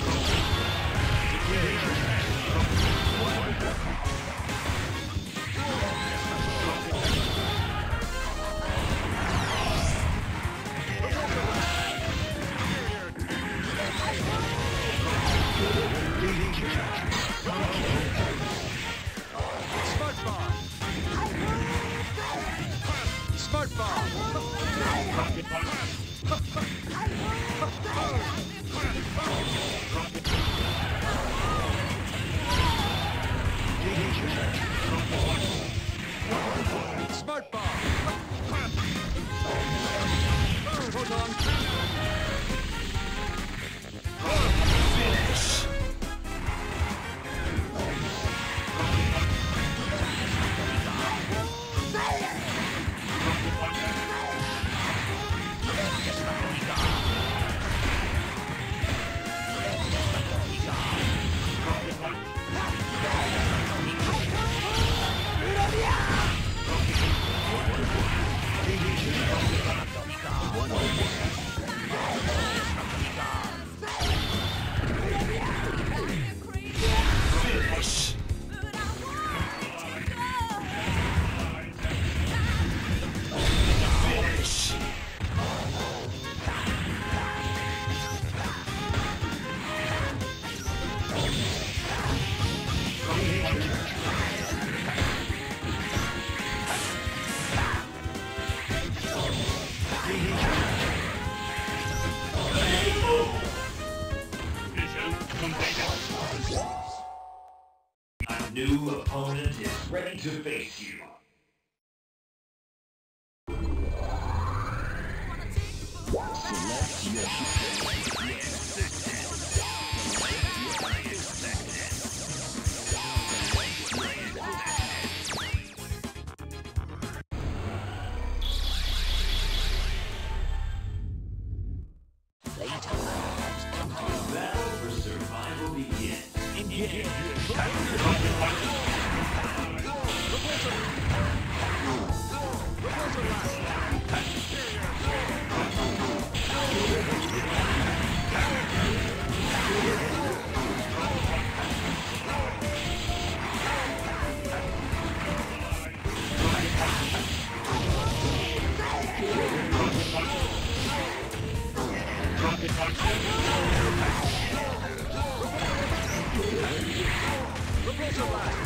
Who will survive? Smart to face you. Select your heroes. Battle for survival begins. Repeat your line.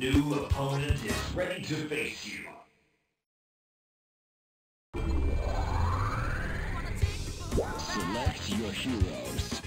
new opponent is ready to face you. Select your heroes.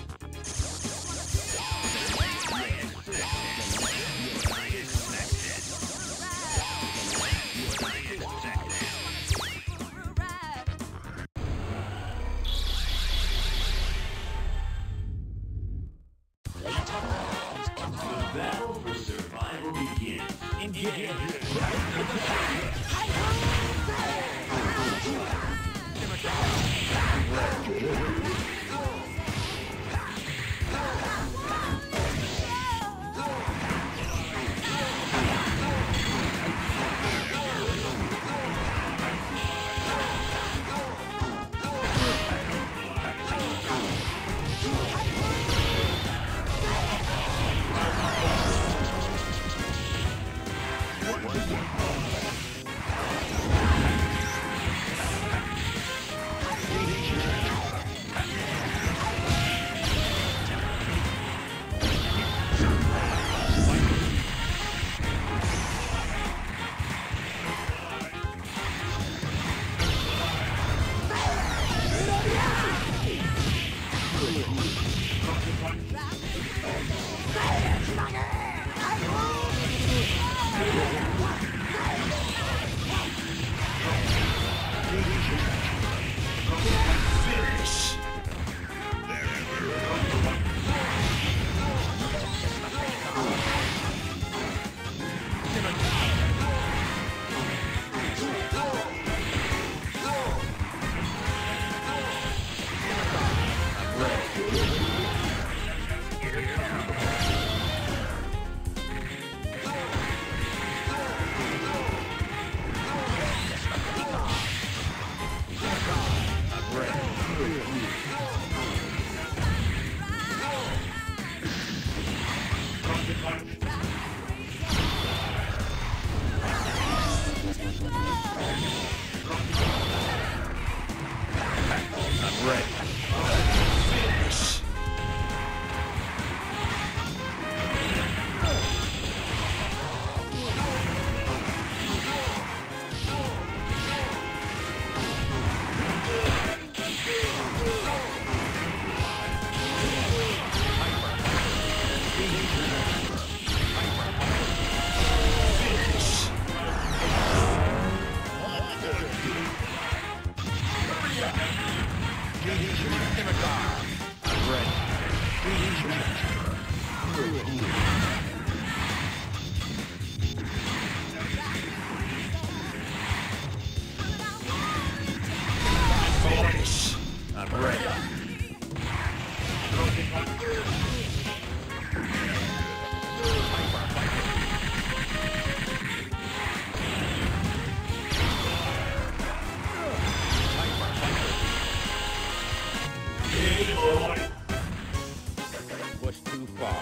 Push too far.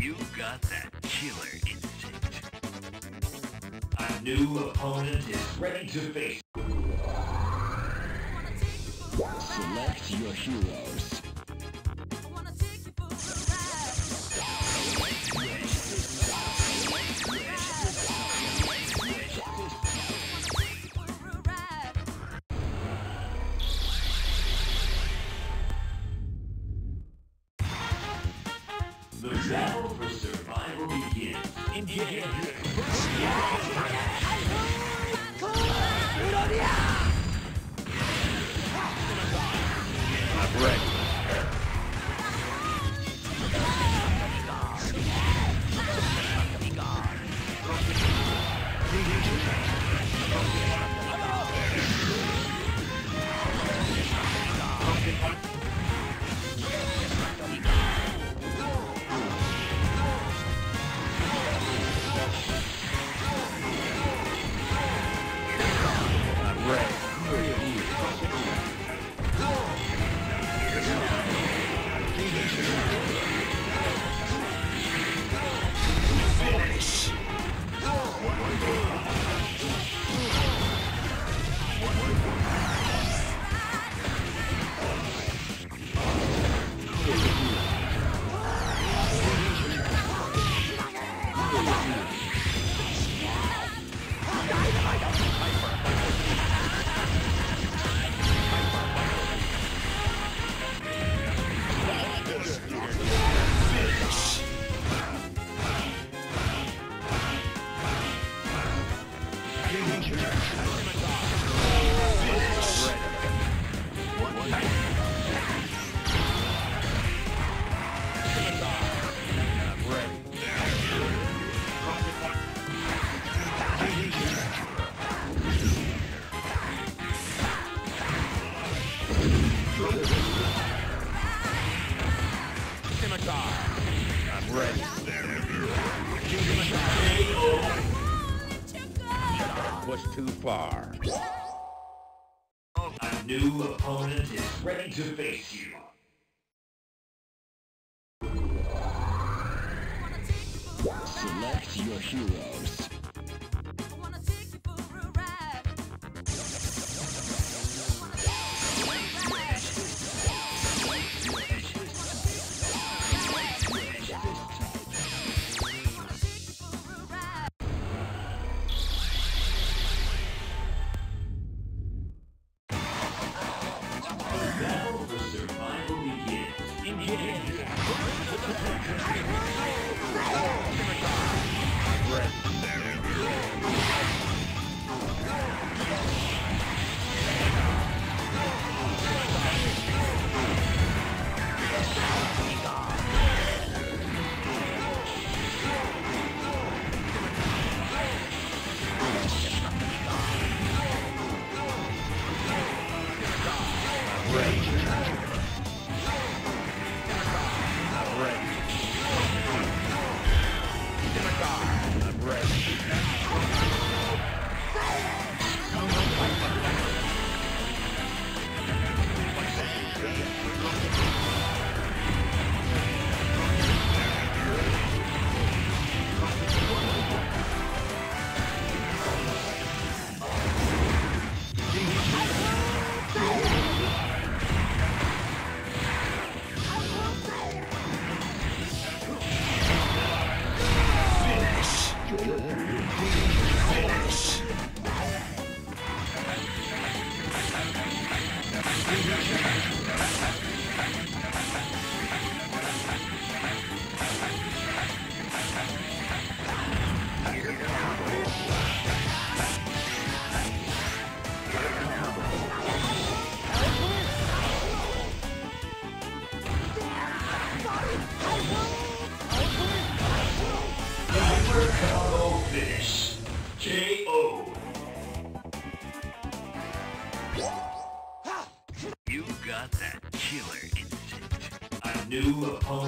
You got that killer instinct. A new opponent is ready to face. Select your heroes. Is ready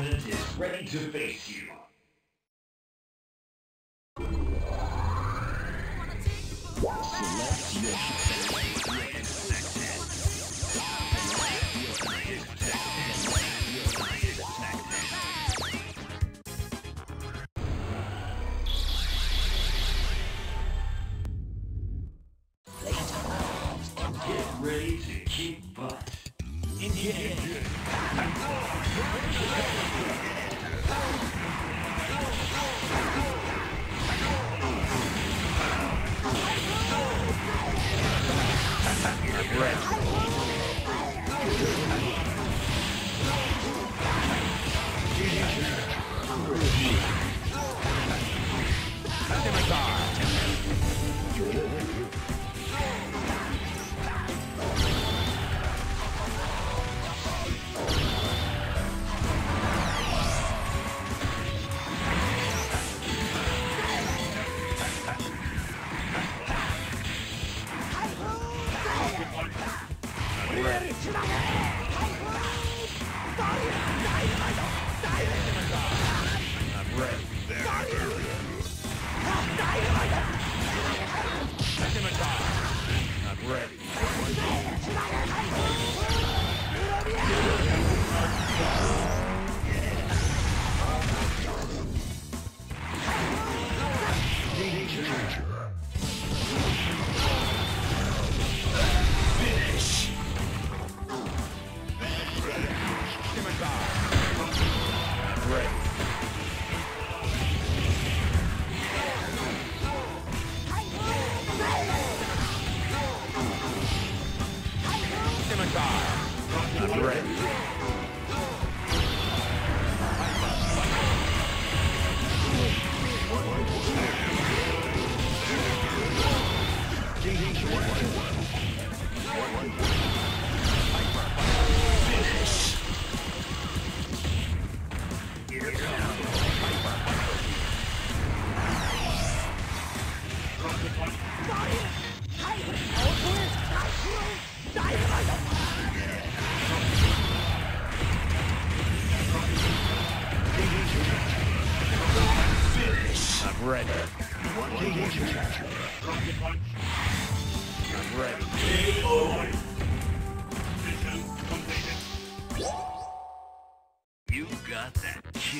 opponent is ready to face you. Get ready to kick butt. I'm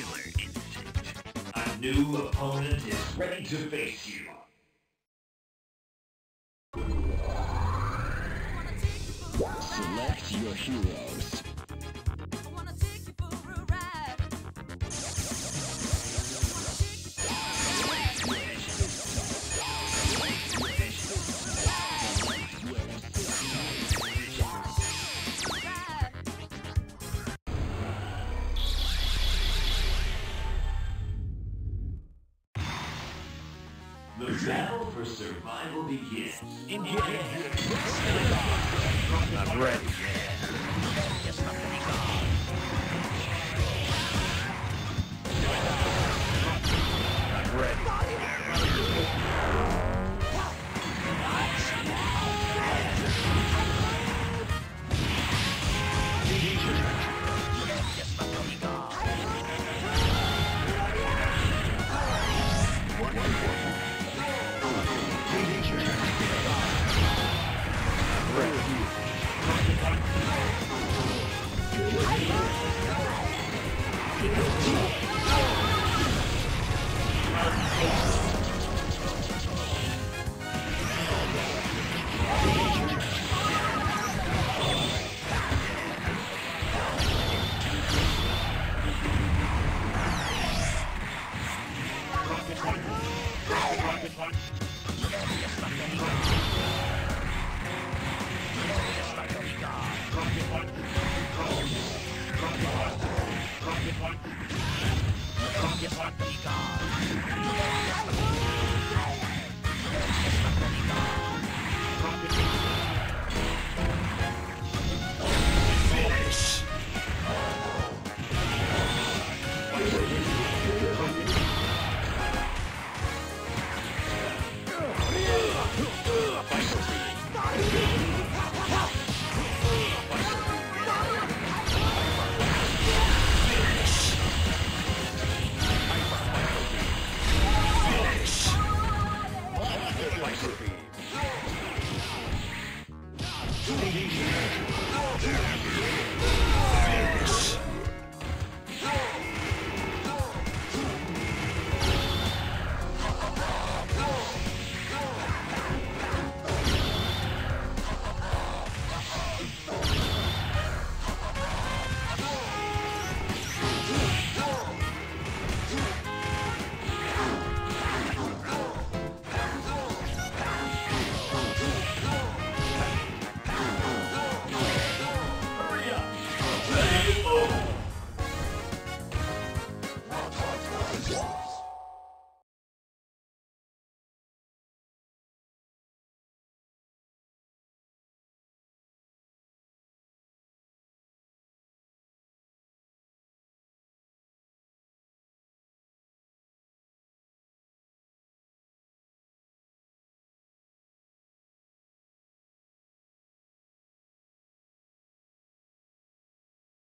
killer instinct. A new opponent is ready to face you. select your heroes.